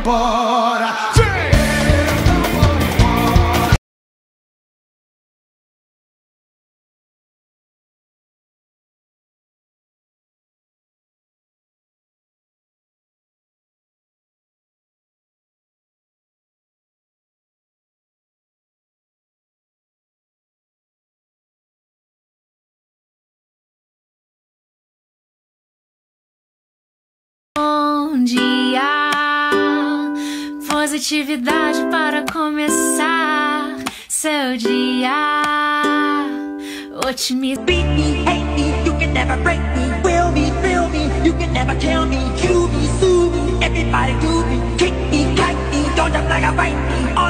embora. Eu positividade para começar seu dia. Otimismo. Beat me, hate me, you can never break me. Will me, thrill me, you can never kill me. Cue me, sue me, everybody do me. Kick me, kite me, don't jump like a bite me.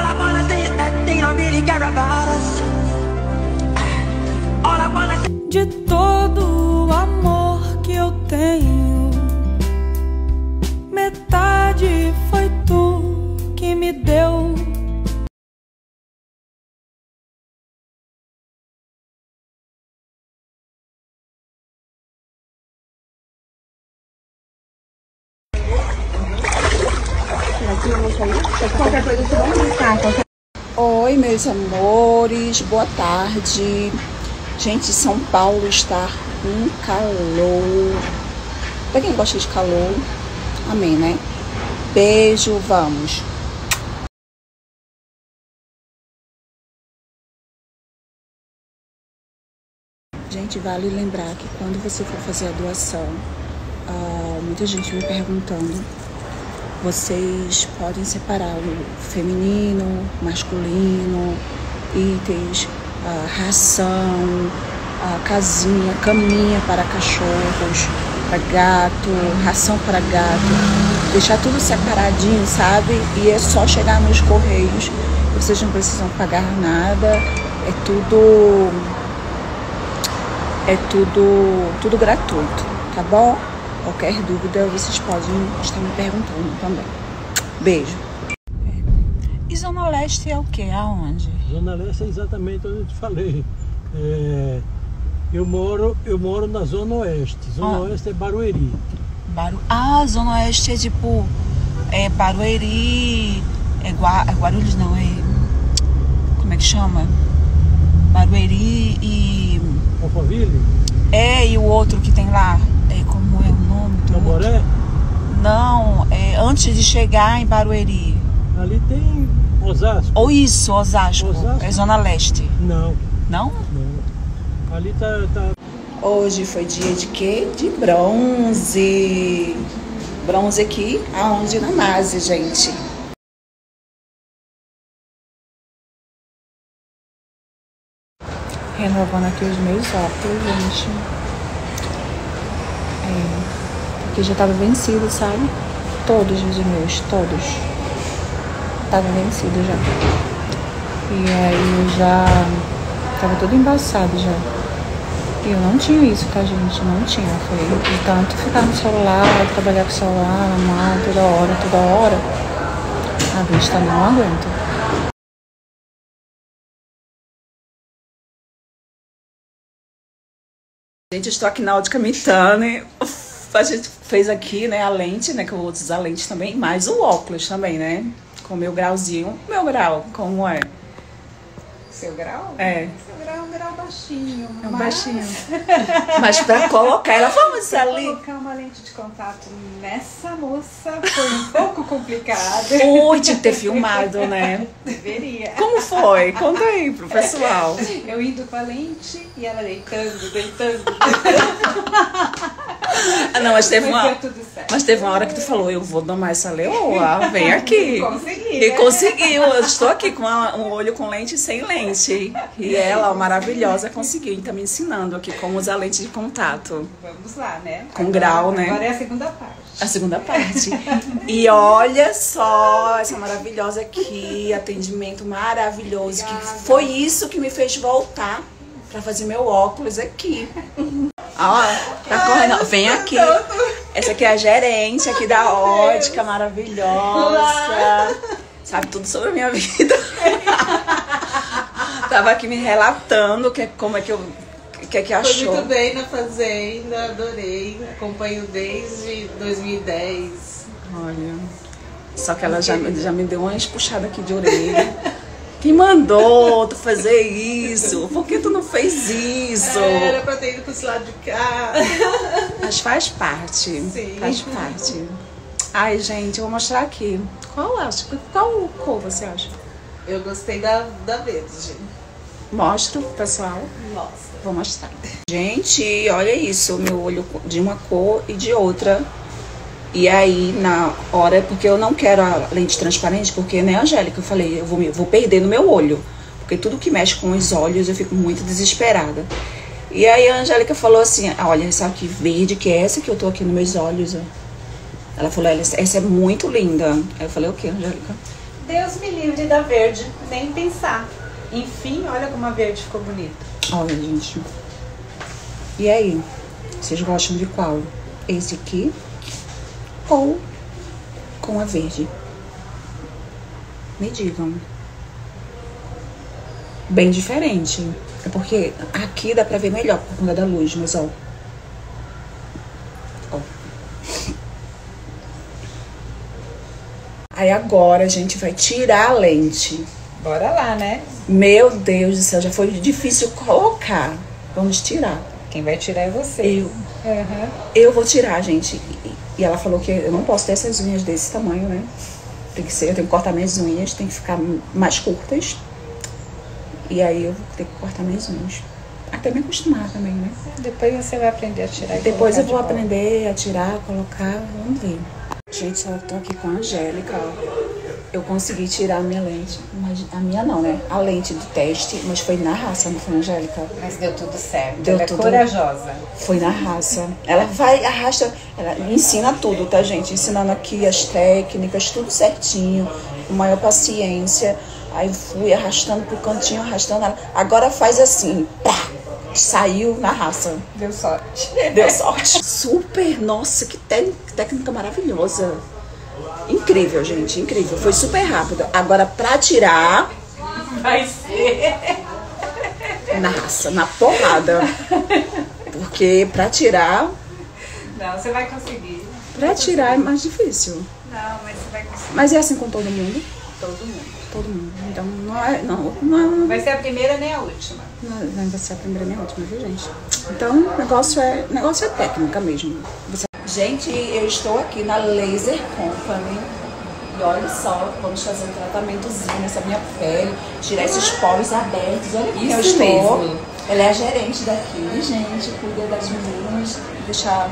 Meus amores, boa tarde. Gente, São Paulo está um calor. Pra quem gosta de calor, amém, né? Beijo, vamos. Gente, vale lembrar que quando você for fazer a doação, ah, muita gente me perguntando vocês podem separar o feminino, masculino, itens, a ração, a casinha, caminha para cachorros, para gato, ração para gato. Deixar tudo separadinho, sabe? E é só chegar nos correios. Vocês não precisam pagar nada. É tudo. É tudo, tudo gratuito, tá bom? Qualquer dúvida vocês podem estar me perguntando também. Beijo. E Zona Leste é o que? Aonde? Zona Leste é exatamente onde eu te falei. É, eu, moro, eu moro na Zona Oeste. Zona Ah. Oeste é Barueri. Baru... Ah, Zona Oeste é tipo. É Barueri. É, Gua... é Guarulhos, não, é. Como é que chama? Barueri e. Alphaville, É, e o outro que tem lá. Como o nome do. outro? Tamboré. Não, é antes de chegar em Barueri. Ali tem Osasco. Ou isso, Osasco. Osasco? É Zona Leste. Não, Não? não. Ali tá, tá Hoje foi dia de quê? De bronze. Bronze aqui, aonde? Na Mase, gente. Renovando aqui os meus óculos, gente. Porque já tava vencido, sabe? Todos os meus, todos. Tava vencido já. E aí eu já tava todo embaçado já. E eu não tinha isso, tá, gente? Não tinha. Foi de tanto ficar no celular, trabalhar com o celular mão toda hora, toda hora. A vista não aguenta. Gente, estou aqui na Ótica Mitane. A gente fez aqui, né, a lente, né, que eu vou usar a lente também, mais o óculos também, né? Com o meu grauzinho. Meu grau, como é? Seu grau? É. Seu grau é um grau baixinho. É um mas baixinho. Mas pra colocar, ela vamos ali. Colocar uma lente de contato nessa moça foi um pouco complicado. Ui, tinha que ter filmado, né? Deveria. Como foi? Conta aí pro pessoal. Eu indo com a lente e ela deitando, deitando. Ah, não, mas teve uma. Mas teve uma hora que tu falou, eu vou domar essa leoa, vem aqui. Consegui, E né? conseguiu, eu estou aqui com uma- um olho com lente e sem lente. E ela, maravilhosa, conseguiu. E tá me ensinando aqui como usar lente de contato. Vamos lá, né? Com Agora- grau, né? Agora é a segunda parte. A segunda parte. E olha só essa maravilhosa aqui, atendimento maravilhoso. Que foi isso que me fez voltar pra fazer meu óculos aqui. Ó, tá correndo. Vem aqui. Essa aqui é a gerente aqui da ótica, maravilhosa. Sabe tudo sobre a minha vida. Tava aqui me relatando que, como é que eu. O que é que Foi achou? muito bem na Fazenda, adorei. Acompanho desde 2010. Olha. Só que ela já, já me deu umas puxadas aqui de orelha. Quem mandou tu fazer isso? Por que tu não fez isso? Era pra ter ido pro lado de cá. Mas faz parte. Sim. Faz parte. Ai, gente, eu vou mostrar aqui. Qual acha? Qual cor você acha? Eu gostei da, da verde. Mostro, pessoal. Nossa. Vou mostrar. Gente, olha isso, meu olho de uma cor e de outra. E aí, na hora, porque eu não quero a lente transparente, porque, né, Angélica, eu falei, eu vou, me- vou perder no meu olho. Porque tudo que mexe com os olhos, eu fico muito desesperada. E aí a Angélica falou assim, "Ah, olha, essa aqui verde, que é essa que eu tô aqui nos meus olhos, ó. Ela falou, "Ela- essa é muito linda. Aí eu falei, o que, Angélica? Deus me livre da verde, nem pensar. Enfim, olha como a verde ficou bonita. Olha, gente. E aí? Vocês gostam de qual? Esse aqui? Ou com a verde? Me digam. Bem diferente. É porque aqui dá pra ver melhor por conta da luz, mas ó. Ó. Aí agora a gente vai tirar a lente. Bora lá, né? Meu Deus do céu, já foi difícil colocar. Vamos tirar. Quem vai tirar é você. Eu. Aham. Eu vou tirar, gente. E- ela falou que eu não posso ter essas unhas desse tamanho, né? Tem que ser, eu tenho que cortar minhas unhas, tem que ficar mais curtas. E aí eu vou ter que cortar minhas unhas. Até me acostumar também, né? Depois você vai aprender a tirar e Depois eu vou de aprender a tirar, colocar, vamos ver. Gente, eu tô aqui com a Angélica, ó. Eu consegui tirar a minha lente. Mas a minha não, né? A lente do teste, mas foi na raça, não foi, Angélica? Mas deu tudo certo. Deu Ela tudo- é corajosa. Foi na raça. Ela vai, arrasta, ela ensina tudo, tá, gente? Ensinando aqui as técnicas, tudo certinho, com maior paciência. Aí fui arrastando pro cantinho, arrastando ela. Agora faz assim, pá, saiu na raça. Deu sorte. Deu sorte. Super, nossa, que técnica maravilhosa. Incrível, gente, incrível. Foi super rápido. Agora, pra tirar, Vai ser. na raça, na porrada. Porque pra tirar, Não, você vai conseguir. pra tirar é mais difícil. Não, mas você vai conseguir. Mas é assim com todo mundo? Todo mundo. Todo mundo. Então não é. Não, não, Vai ser a primeira nem a última. não, não vai ser a primeira nem a última, viu, gente? Então o negócio é, negócio é técnica mesmo. Você- Gente, eu estou aqui na Laser Company. E olha só, vamos fazer um tratamentozinho nessa minha pele, tirar esses poros abertos. Olha como eu Isso estou. mesmo. Ela é a gerente daqui, gente, cuida das meninas, deixar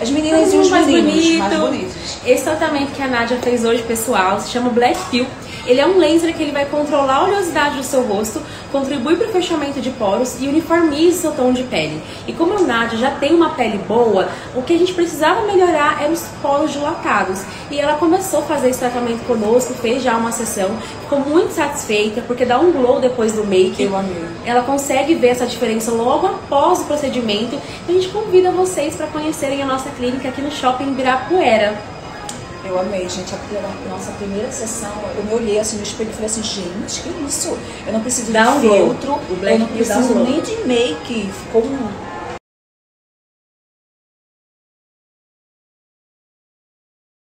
as meninas e os mais meninos bonito. mais bonitos. Esse tratamento que a Nádia fez hoje, pessoal, se chama Black Pill. Ele é um laser que ele vai controlar a oleosidade do seu rosto, contribui para o fechamento de poros e uniformiza seu tom de pele. E como a Nádia já tem uma pele boa, o que a gente precisava melhorar eram os poros dilatados. E ela começou a fazer esse tratamento conosco, fez já uma sessão, ficou muito satisfeita, porque dá um glow depois do make. Eu amei. Ela consegue ver essa diferença logo após o procedimento. E a gente convida vocês para conhecerem a nossa clínica aqui no Shopping Ibirapuera. Eu amei, gente. A nossa primeira sessão, eu me olhei assim no espelho e falei assim, gente, que isso? Eu não preciso de um filtro, eu não preciso nem de make. Ficou um-